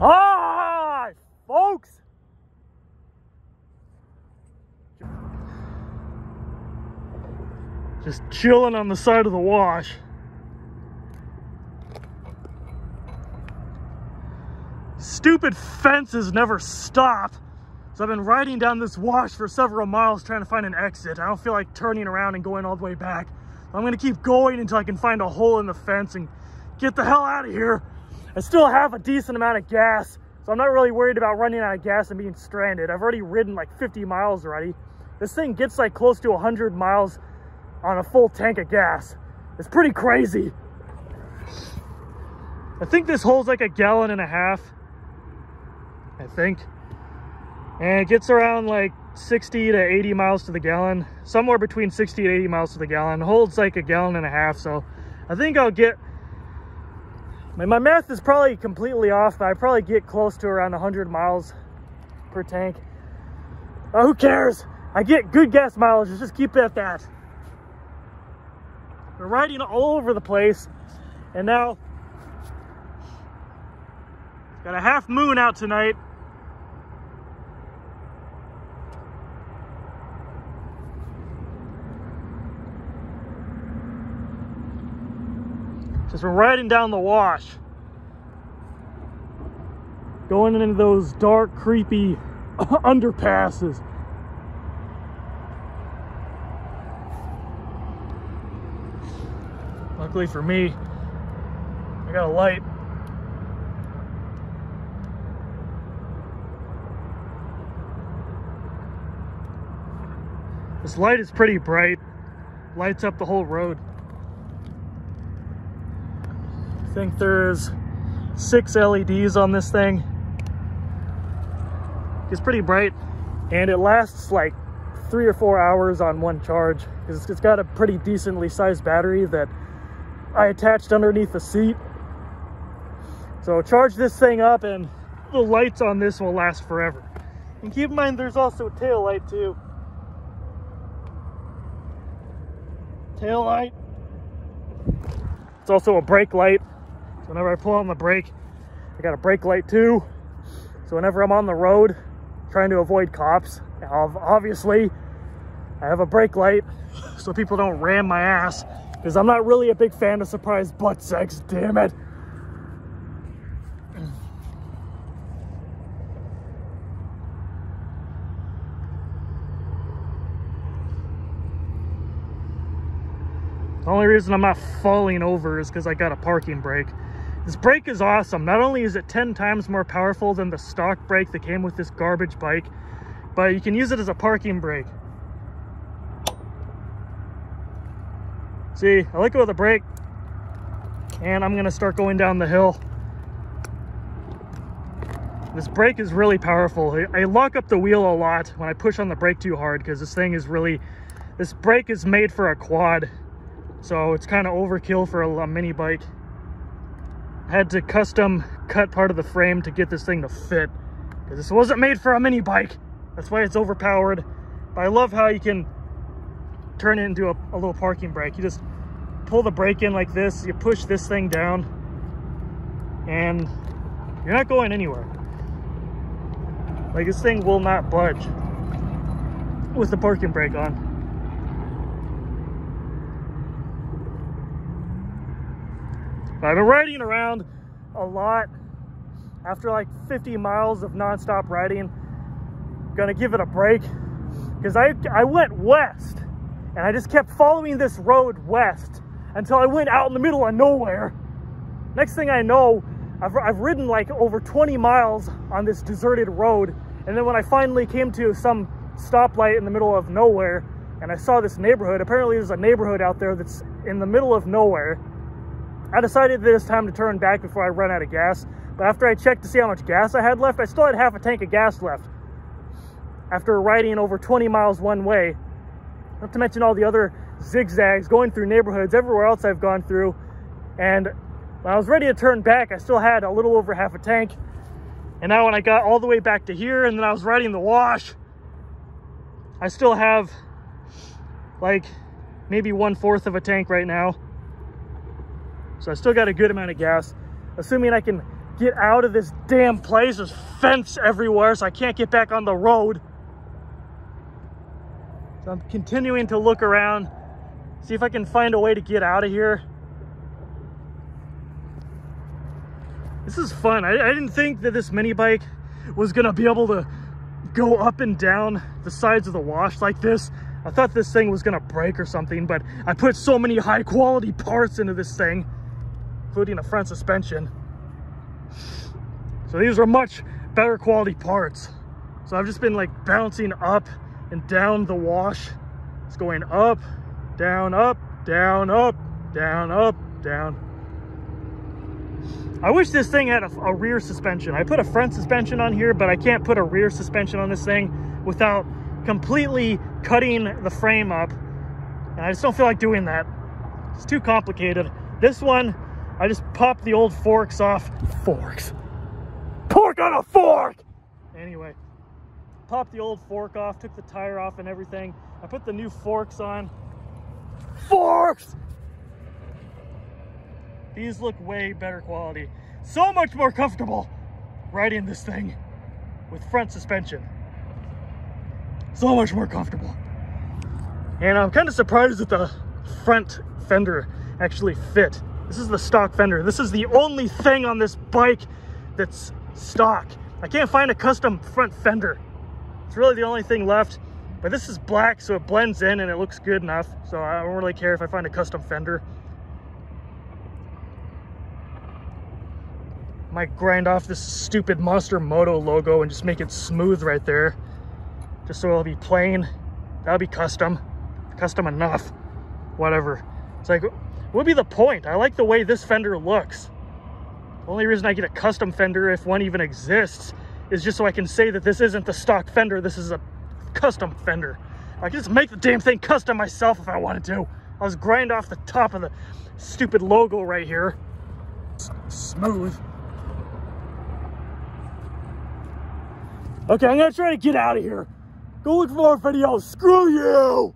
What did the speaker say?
Hi, folks. Just chilling on the side of the wash. Stupid fences never stop. So I've been riding down this wash for several miles trying to find an exit. I don't feel like turning around and going all the way back. I'm gonna keep going until I can find a hole in the fence and get the hell out of here. I still have a decent amount of gas, so I'm not really worried about running out of gas and being stranded. I've already ridden like 50 miles already. This thing gets like close to 100 miles on a full tank of gas. It's pretty crazy. I think this holds like a gallon and a half. I think. And it gets around like 60 to 80 miles to the gallon. Somewhere between 60 and 80 miles to the gallon. Holds like a gallon and a half. So I think I'll get... My math is probably completely off, but I probably get close to around 100 miles per tank. Uh, who cares? I get good gas mileage. Just keep it at that. We're riding all over the place. And now, it's got a half moon out tonight. Just riding down the wash. Going into those dark, creepy underpasses. Luckily for me, I got a light. This light is pretty bright. Lights up the whole road. I think there's six LEDs on this thing. It's pretty bright and it lasts like three or four hours on one charge because it's got a pretty decently sized battery that I attached underneath the seat. So charge this thing up and the lights on this will last forever. And keep in mind there's also a tail light too. Tail light. It's also a brake light. So whenever I pull on the brake, I got a brake light too. So whenever I'm on the road trying to avoid cops, obviously I have a brake light so people don't ram my ass because I'm not really a big fan of surprise butt sex, damn it. The only reason I'm not falling over is because I got a parking brake. This brake is awesome. Not only is it 10 times more powerful than the stock brake that came with this garbage bike, but you can use it as a parking brake. See, I let go of the brake and I'm gonna start going down the hill. This brake is really powerful. I lock up the wheel a lot when I push on the brake too hard because this thing is really, this brake is made for a quad. So it's kind of overkill for a, a mini bike. Had to custom cut part of the frame to get this thing to fit because this wasn't made for a mini bike. That's why it's overpowered. But I love how you can turn it into a, a little parking brake. You just pull the brake in like this, you push this thing down, and you're not going anywhere. Like this thing will not budge with the parking brake on. I've been riding around a lot after like 50 miles of nonstop riding. Gonna give it a break because I, I went west and I just kept following this road west until I went out in the middle of nowhere. Next thing I know, I've, I've ridden like over 20 miles on this deserted road. And then when I finally came to some stoplight in the middle of nowhere and I saw this neighborhood, apparently there's a neighborhood out there that's in the middle of nowhere. I decided that it's time to turn back before I run out of gas. But after I checked to see how much gas I had left, I still had half a tank of gas left. After riding over 20 miles one way, not to mention all the other zigzags going through neighborhoods everywhere else I've gone through. And when I was ready to turn back, I still had a little over half a tank. And now when I got all the way back to here and then I was riding the wash, I still have like maybe one fourth of a tank right now. So I still got a good amount of gas. Assuming I can get out of this damn place. There's fence everywhere, so I can't get back on the road. So I'm continuing to look around, see if I can find a way to get out of here. This is fun. I, I didn't think that this mini bike was gonna be able to go up and down the sides of the wash like this. I thought this thing was gonna break or something, but I put so many high quality parts into this thing, including a front suspension. So these are much better quality parts. So I've just been like bouncing up and down the wash. It's going up, down, up, down, up, down, up, down. I wish this thing had a, a, rear suspension. I put a front suspension on here, but I can't put a rear suspension on this thing without completely cutting the frame up. And I just don't feel like doing that. It's too complicated. This one, I just popped the old forks off. Forks. Pork on a fork! Anyway, popped the old fork off, took the tire off and everything. I put the new forks on. Forks! These look way better quality. So much more comfortable riding this thing with front suspension. So much more comfortable. And I'm kind of surprised that the front fender actually fit. This is the stock fender. This is the only thing on this bike that's stock. I can't find a custom front fender. It's really the only thing left. But this is black, so it blends in and it looks good enough. So I don't really care if I find a custom fender. Might grind off this stupid Monster Moto logo and just make it smooth right there. Just so it'll be plain. That'll be custom. Custom enough. Whatever. It's like, would be the point? I like the way this fender looks. The only reason I get a custom fender, if one even exists, is just so I can say that this isn't the stock fender, this is a custom fender. I can just make the damn thing custom myself if I wanted to. I'll just grind off the top of the stupid logo right here. S smooth. Okay, I'm gonna try to get out of here. Go look for more videos. Screw you!